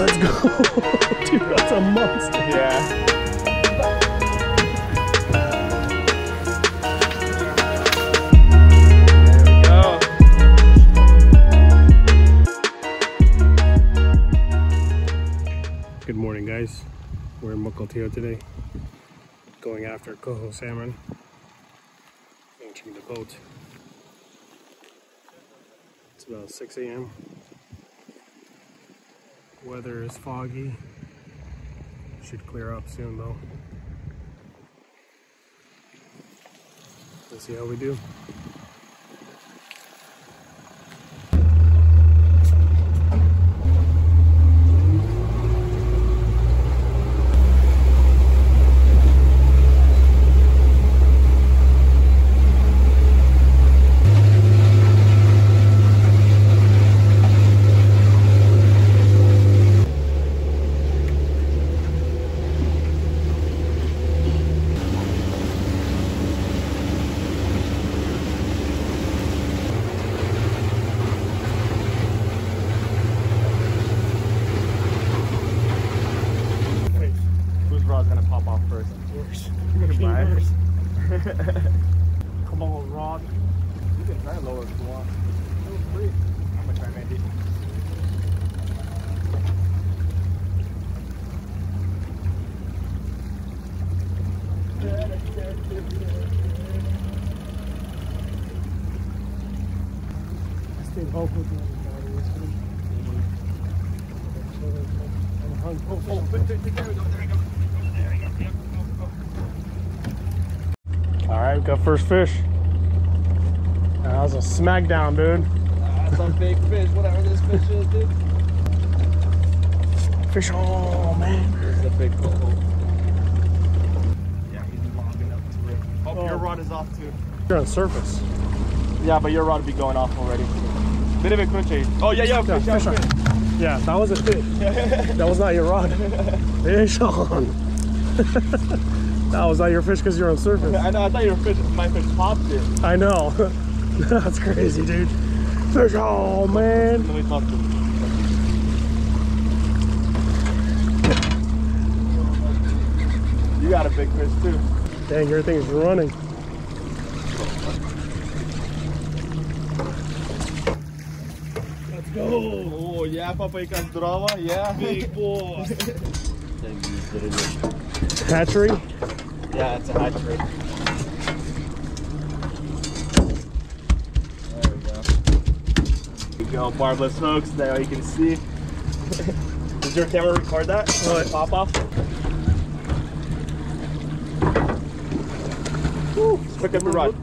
Let's go. Dude, that's a monster. Yeah. Good morning, guys. We're in Mukilteo today, going after coho salmon, launching the boat. It's about 6 a.m. Weather is foggy. Should clear up soon, though. Let's see how we do. Wait, whose rod's gonna pop off first? Yours. Mine. Come on, Rod. You can try lower if you want. Mm-hmm. I'm gonna try maybe. Stay vocal with me. Oh, oh, All right, we got first fish. That was a smackdown, dude. That's some big fish, whatever this fish is, dude. Fish, oh man. This is a big coho. Yeah, he's long enough to it. Oh, Oh. your rod is off too. You're on surface. Yeah, but your rod will be going off already. Bit of a crunch. Eh? Oh yeah, yeah, Yeah, fish, yeah, fish on. Yeah, that was a fish. that was not your rod. Fish on. that was not your fish because you're on surface. I know. I thought your fish, my fish popped it. I know. That's crazy, dude. Fish on, man. Let me talk to him. You got a big fish too. Dang, your thing's running. Let's go. Oh yeah, Papa ikan drama, yeah. Big boy. yeah, Hatchery. it's a hatchery. There we go. There you go, barbless hooks. There you can see. Does your camera record that? What? Pop off. Woo, Pick up your rod.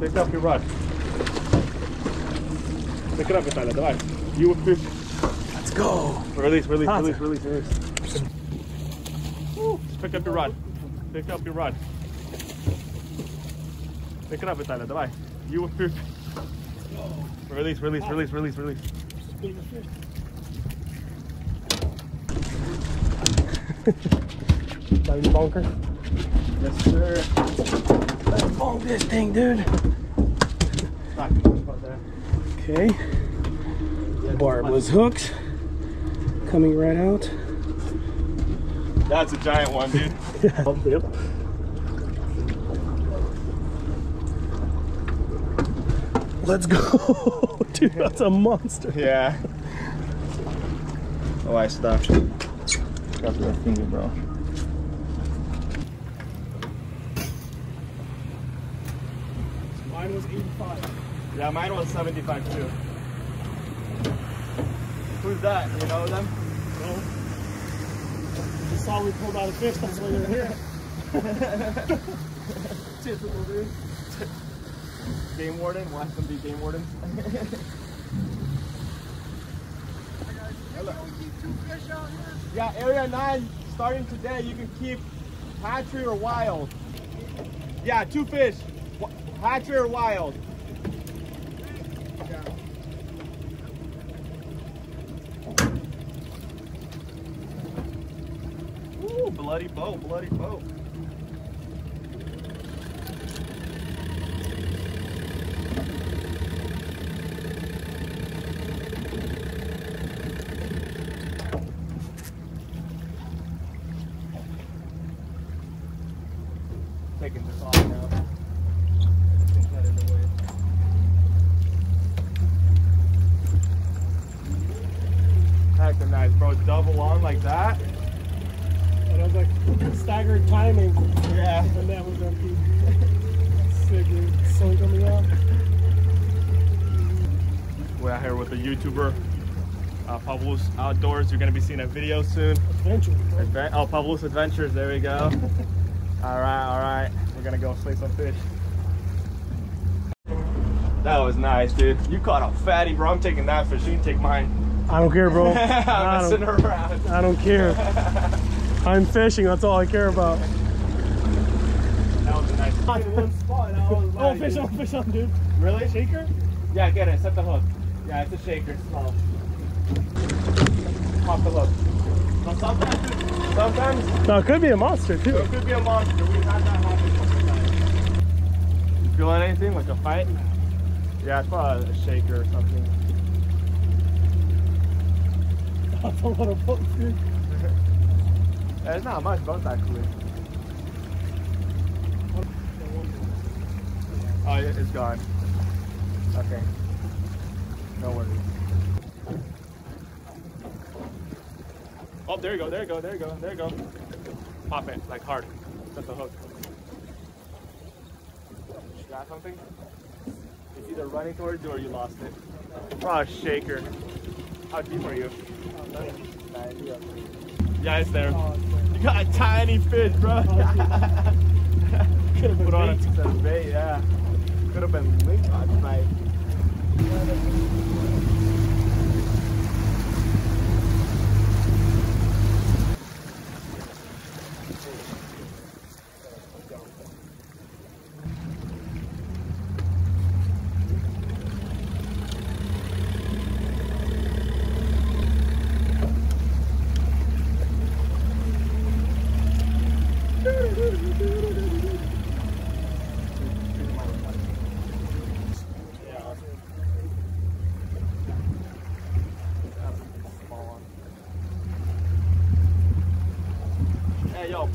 Pick up your rod. Pick it up, Tyler. Давай. You with fish. Let's go. Release, release, Hot. release, release, release. Woo. Pick up your rod. Pick up your rod. Pick it up, Tyler. Давай. You with fish. Release, release, release, release, release. Tiny bunker. Yes, sir. Let's bonk this thing, dude. Back about there. Okay. Barbless hooks coming right out. That's a giant one, dude. yep. Let's go. Dude, that's a monster. Yeah. Oh, I stopped. Got the finger, bro. Mine was 85. Yeah, mine was 75 too. Who's that? You know them? No. You saw we pulled out a fish, that's why you're here. Typical, dude. Game warden. Watch them be game wardens? yeah, area nine. Starting today, you can keep hatchery or wild. Yeah, two fish. Hatchery or wild. bloody boat, bloody boat. Taking this off now. Heck, nice, bro. Double on like that. And I was like, staggered timing. Yeah. And that was empty. Sick, dude. Sun coming out. We're out here with the YouTuber, uh, Pavlus Outdoors. You're gonna be seeing a video soon. Adventure. Adve- oh, Pavlus Adventures. There we go. all right, all right. We're gonna go slay some fish. That was nice, dude. You caught a fatty, bro. I'm taking that fish. You can take mine. I don't care, bro. I'm I messing around. I don't care. I'm fishing. That's all I care about. That was a nice. one spot. Oh, fish on, fish on, dude. Really? Shaker? Yeah, get it. Set the hook. Yeah, it's a shaker. Small. Pop the hook. But sometimes, sometimes No, it could be a monster, too. it could be a monster. We've had that happen. You feeling anything like a fight? Yeah, it's probably a shaker or something. That's a lot of boats, dude. Yeah, It's not much both actually. Oh, it- it's gone. Okay. No worries. Oh, there you go, there you go, there you go, there you go. Pop it, like hard. That's the hook. You got something? It's either running towards you or you lost it. Oh, shaker. How deep are you? Nine, yeah. It's there. You got a tiny fish, bro. Could have Put on a piece of bait, yeah. Could have been link on tonight.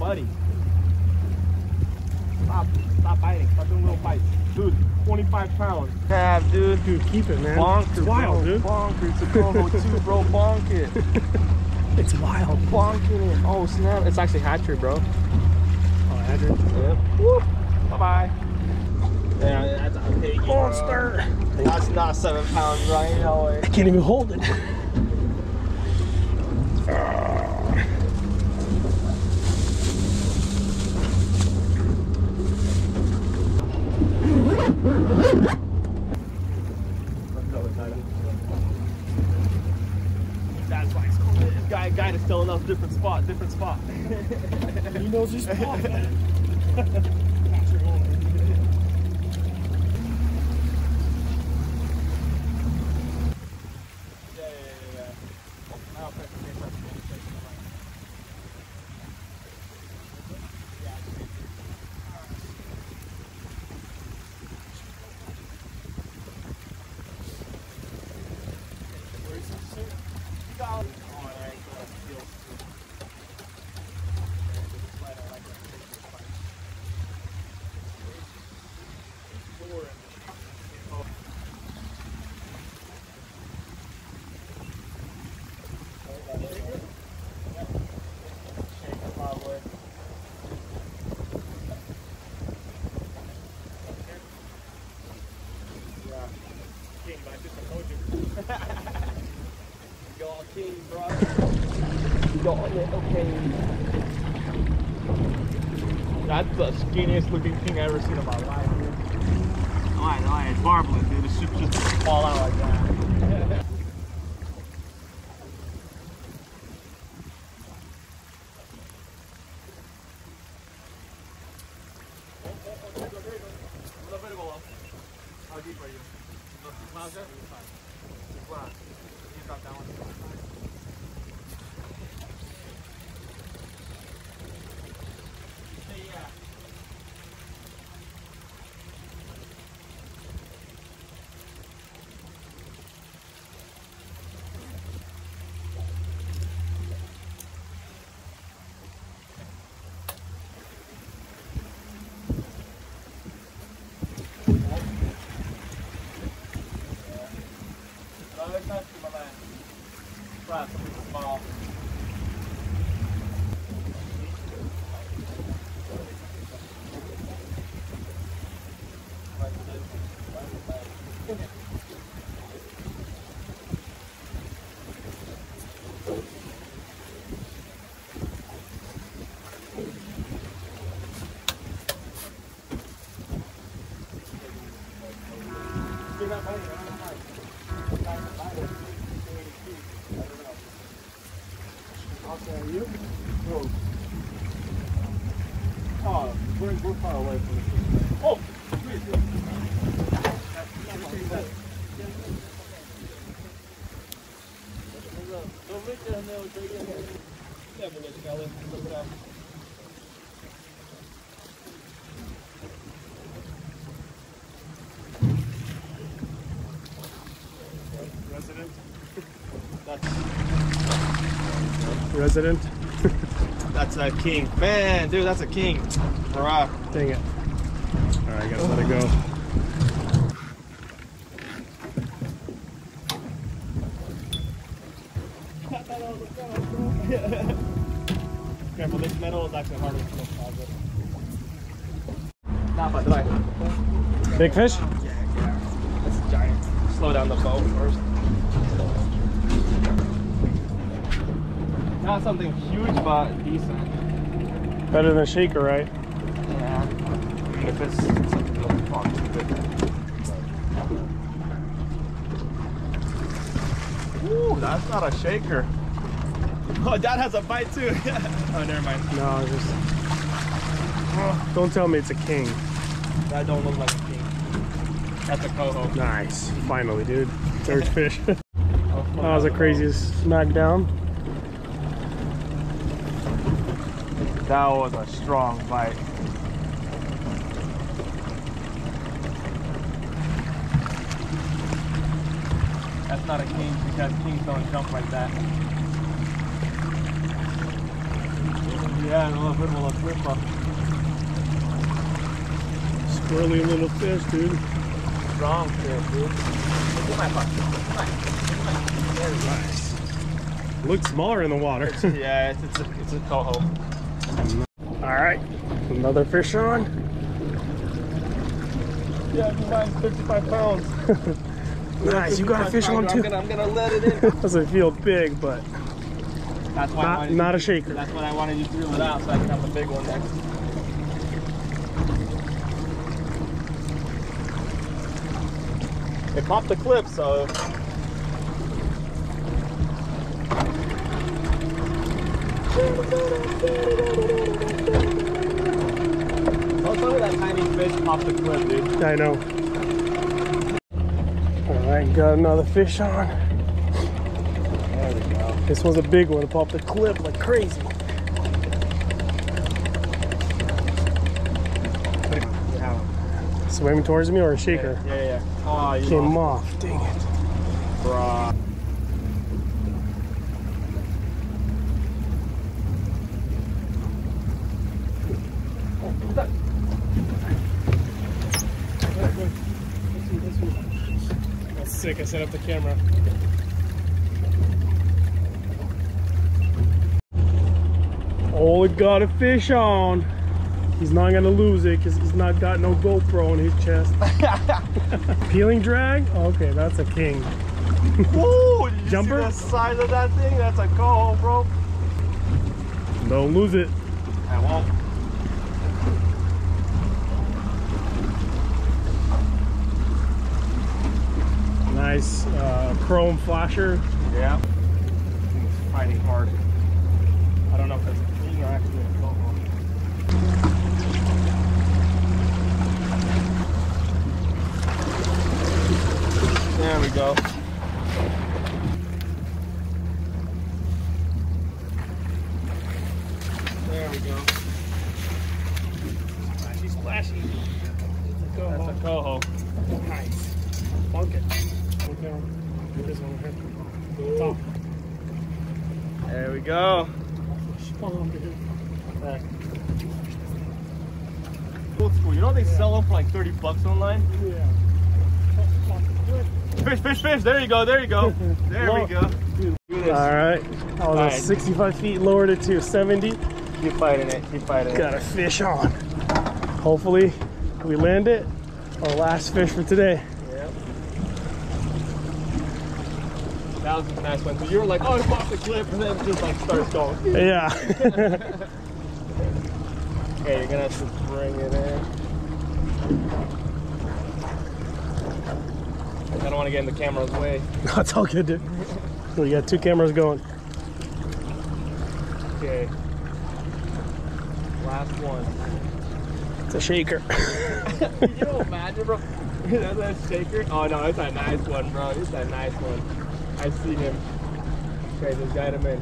Buddy. Stop, stop biting. Stop doing little bites. Dude, 25 pounds. Have, dude. Dude, keep it, man. Bonker, it's wild, bro. dude. Bonker. It's a Coho too, bro. Bonk it. It's wild. Bonking it. Oh, snap. It's actually hatchery, bro. Oh, Adrian. Yep. Woo. Bye-bye. Yeah, that's a big Monster. That's not seven pounds, right? No way. Eh? I can't even hold it. That's why it's cool. This guy, guy is telling us different spot, different spot. He knows his spot, man. Go all little king. That's the skinniest looking thing I've ever seen in my life, dude. No, no, it's marbling, dude. The ship just fall out like that. How deep are you? Clouser? Wow. Try something small. Oh, we're, we're far away from the Oh, Resident. That's, Resident. That's a king. Man, dude, that's a king. Hurrah. Dang it. All right, I gotta let it go. Careful, this metal is actually harder to deposit. Nah, but right. Big fish? It's giant. Slow down the boat first. Not something huge, but decent. Better than shaker, right? Yeah. I mean, if it's something really far too big. Ooh, that's not a shaker. Oh, that has a bite too. oh, never mind. No, just. Don't tell me it's a king. That don't look like a king. That's a coho. Nice. Finally, dude. Third fish. Oh, that was the oh. craziest smackdown. That was a strong bite. That's not a king because kings don't jump like that. Yeah, no bit of a flipper. Squirrely little fish, dude. Strong fish, dude. Look at my butt. Nice. Looks smaller in the water. Yeah, it's, it's, a, it's a coho. All right, another fish on. Yeah, mine's 55 pounds. Nice, you got a fish on I'm too. gonna, I'm gonna let it in. Doesn't feel big, but That's why not, not a shaker. That's why I wanted you to reel it out so I can have the big one next. It popped the clip, so. Don't that tiny fish popped the clip, dude. I know. All right, got another fish on. There we go. This was a big one. It popped the clip like crazy. Yeah, Swimming towards me or a shaker? yeah, yeah. Oh, you Came lost, off. Dang it. bruh. I set up the camera. Oh, it got a fish on. He's not gonna lose it because he's not got no GoPro on his chest. Peeling drag? Okay, that's a king. Woo! Did you Jumper? see the size of that thing? That's a coho, bro. Don't lose it. I won't. Nice uh, chrome flasher. Yeah. It's fighting hard. I don't know if it's a king or actually a coho. There we go. There we go. Splashy, splashy. That's a coho. Nice. Funk it. Look down. Get this one here. Top. There we go. Old school. You know they sell them for like 30 bucks online? Yeah. Pop the clip. Fish, fish, fish. There you go. There you go. There we go. Dude. All right. I was Alright. 65 feet, lowered it to 70. Keep fighting it. Keep fighting Got a fish on. Hopefully we land it. Our last fish for today. it. Yep. That was a nice one. So you were like, oh, it's off the cliff, and then it just like starts going. Yeah. Okay, you're gonna have to bring it in. I don't want to get in the camera's way. That's all good, dude. We got two cameras going. Okay. Last one. It's a shaker. you know, imagine, bro. That's a shaker. Oh no, it's a nice one, bro. It's a nice one. I see him. Okay, just guide him in.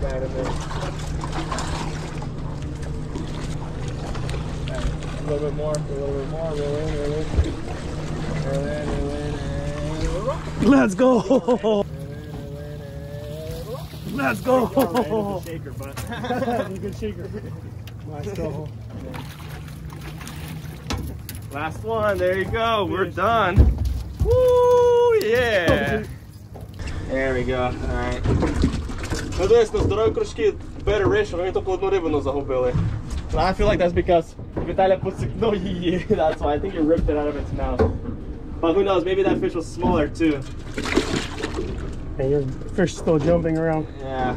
Guide him in. Okay, A little bit more. A little bit more. Reel in. Reel in. Reel in. Reel in. and- Let's go. Reel in. Reel in. and- Let's go. shaker, but. good shaker. Let's go. Last one. There you go. We're done. Woo! Yeah. There we go. Alright. Ну, дивись, на здорові кружки better ratio, вони тільки одну рибину загубили. And I feel like that's because Vitalia подсікнув її. That's why I think it ripped it out of its mouth. But who knows, maybe that fish was smaller too. And your fish is still jumping around. Yeah.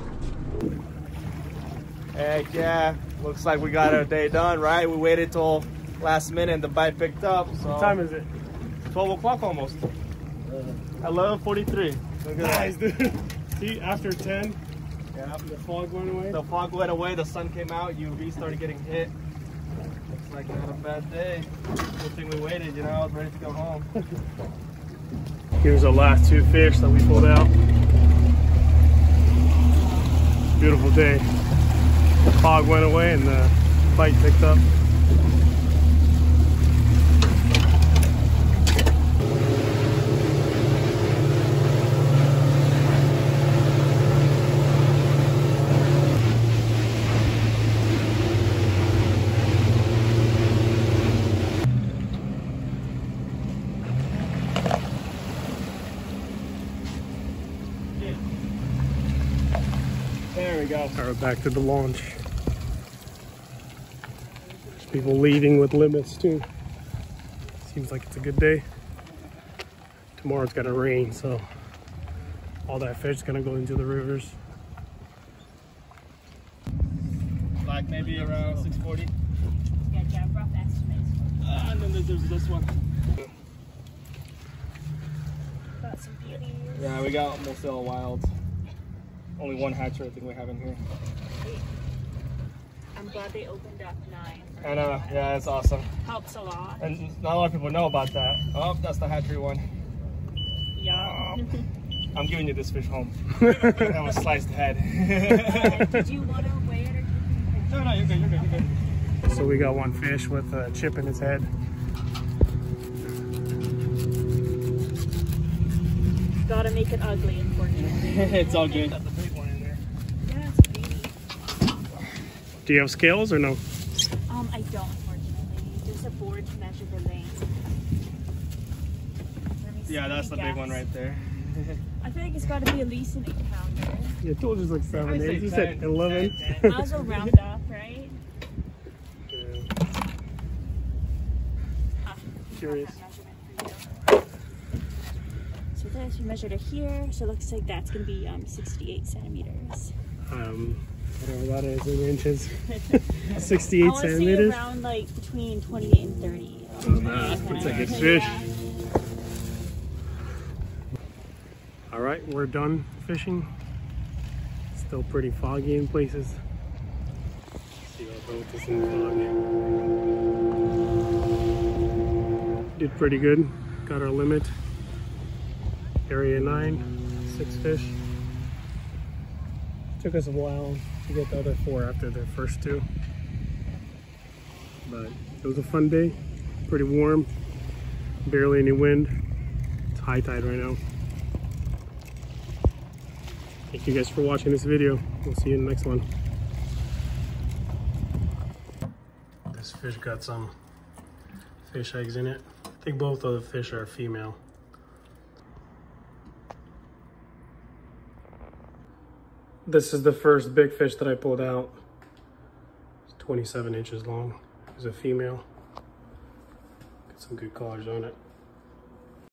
Heck yeah. Looks like we got our day done, right? We waited till last minute and the bite picked up. So What time is it? 12 o'clock almost. 11.43. Look at Nice, dude. See, after 10, Yeah. the fog went away. The fog went away, the sun came out, UV started getting hit. Looks like not a bad day. Good thing we waited, you know, I was ready to go home. Here's the last two fish that we pulled out. Beautiful day. The fog went away and the bite picked up. There we go. All right, back to the launch. There's people leaving with limits too. Seems like it's a good day. Tomorrow it's gonna rain, so all that fish is gonna go into the rivers. Like maybe around 640. Yeah, yeah, rough estimates. Ah, and then there's, there's this one. Got some beauties. Yeah, we got mostly all wild. Only one hatcher I think we have in here. I'm glad they opened up nine. for I know, me. yeah, it's awesome. Helps a lot. And not a lot of people know about that. Oh, that's the hatchery one. Yeah. Oh. I'm giving you this fish home. that was sliced head. Did you want to weigh it or take no, no, you're good, you're good, you're good. So we got one fish with a chip in his head. Gotta make it ugly, unfortunately. it's all good. Got the big one in there. Yeah, it's baby. Do you have scales or no? Um, I don't, unfortunately. Just a board to measure the length. Let me Yeah, that's the big one right there. I feel like it's gotta be at least an eight pounder. Yeah, I told you it's like seven, say eight. You said 11. 10, 10. Might as well round up, right? Ah, Curious. got that measurement for you. So this, we measured it here, so it looks like that's gonna be um, 68 centimeters. Um, whatever that is in inches. I 68 want to say centimeters. around like between 28 and 30. Oh, nah, that's a good fish. Yeah. All right, we're done fishing. Still pretty foggy in places. See our boat is in fog. Did pretty good. Got our limit. Area nine, six fish. Took us a while to get the other four after the first two. But it was a fun day. Pretty warm. Barely any wind. It's high tide right now. Thank you guys for watching this video. We'll see you in the next one. This fish got some fish eggs in it. I think both of the fish are female. This is the first big fish that I pulled out. It's 27 inches long. It's a female. Got some good colors on it.